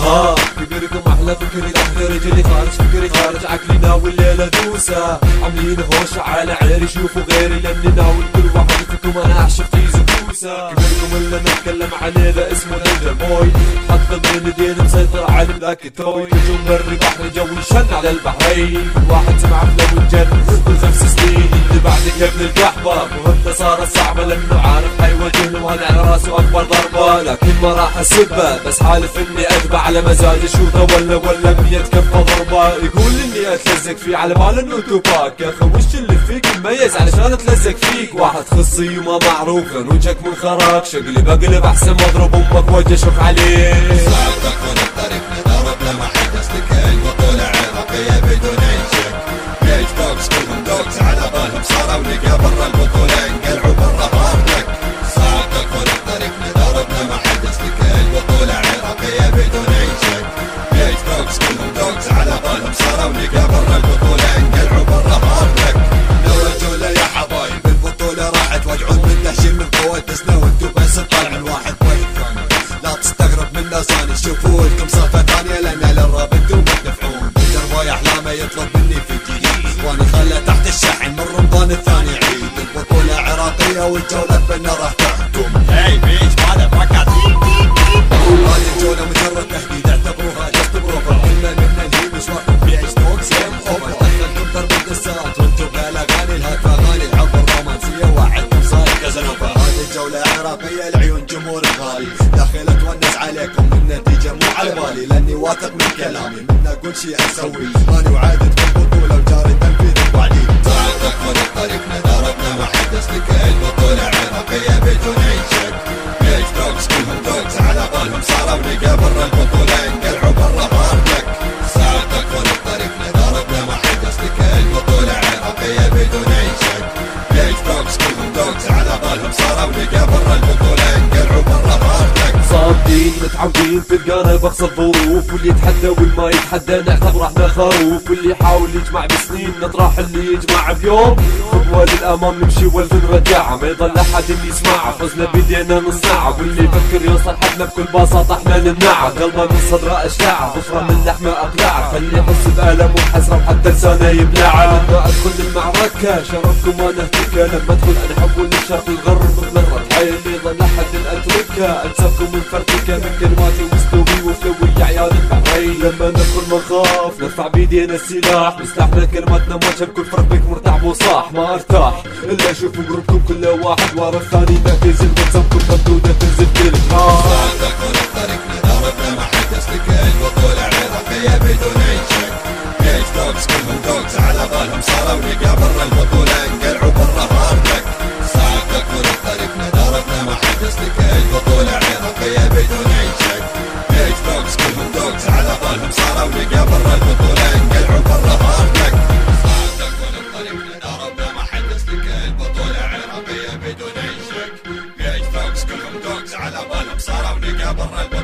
ها فكركم أحلى فكري تحت رجلي خارج فكري خارج عقلي ناوي الليلة دوسه عاملين هوش على عيري شوفوا غيري لاني ناوي كل واحد فيكم أنا اعشق تيزو كوسه كبركم اللي نتكلم عليه ذا اسمه نينجا بوي. حط بين ايدين مسيطر على ملاك التوي نجوم بري بحري جوي شن على البحرين. واحد سمع فلو الجن كل خمس سنين. اللي بعدك ابن الكحبه مهمته صارت صعبه لأنه عارف حيواجهني وهذا على راسه أكبر ضربة. لكن ما راح أسبه. بس حالف إني اتبع على مزاج اشوطه ولا ولا بمية كفه ضربة. يقول إني أتلزق فيه على بال انه توباك يا أخي وش اللي فيك؟ مميز علشان أتلزق فيك. واحد خصي وما معروف. لأن وجهك من خراك شقلي بقلب أحسن مضرب أمك وجه أشوف عليه لساني شوفوا لكم صفة ثانية لأن للراب أنتم تدفعون درباي احلامه يطلب مني في جديد وأنا خله تحت الشحن من رمضان الثاني عيد. البطولة عراقية والجولة بنا راح تحكم هاي بيج ماذا فكت هذه الجولة مجرد تهديد. اعتبروها جست بروفر كلنا منا نهي مشواركم في عيش نوكس جيم أوفر. دخلكم ضرب الدسات وأنتم بالأغاني الهات اغاني الحب الرومانسية. وعدكم صاير كازانوفا هذه الجولة عراقية لعيون جمهور الغالي. داخل اتونس عليكم النتيجة مو على بالي لأني واثق من كلامي. من أقول شي أسوي. ماني وعادت بالبطولة وجاري تنفيذ وعدي. تعرضك من الطريق ضربنا ما حد يسلك البطولة عراقية بدون اي شك بيج دوكس كلهم دوكس على بالهم صاروا لقى برا البطولة. انقلعوا برا باردك ساعدك من الطريق ضربنا ما حد يسلك البطولة عراقية بدون اي شك بيج دوكس كلهم دوكس على بالهم صاروا لقى برا البطولة. انقلعوا برا باردك صامدين متعودين في القانا بقصى الظروف واللي يتحدى والما يتحدى. نعتبر إحنا خروف واللي يحاول يجمع بسنين. نطرح اللي يجمع بيوم. خطوة للأمام نمشي والفن رجعها ما يضل أحد اللي يسمعها. فزنا بدينا نصنعها واللي يفكر يوصل حدنا بكل بساطة إحنا نمنعها. قلبه من صدره اشلاعه ظفرة من لحمه أقلعة. خلي يحس بألم وحسرة. وحتى لسانه يبلعها لما أدخل المعركة. شرفكم أنا اهتكى لما أدخل أنا حول للشرق الغرب. مثل حي اللي ظل أحد اتركها من من كلماتي واسلوبي وفلوي يا عيال البحرين لما ما نخاف نرفع بيدينا السلاح. مسلاحنا كلماتنا موجه بكل فرق بك مرتاح وصاح. ما ارتاح إلا أشوف جروبكم كل واحد. ورا الثاني نفذ المنسبكم مردودة تنزل كل جراح الظلم صار وقبر البطولة انقلعوا برا ظهرك صادق وللطريق ضربنا ما حد يسلك البطولة عراقية بدون اي شك بيج فوكس كلهم دوكس على بالهم صاروا وقبر البطولة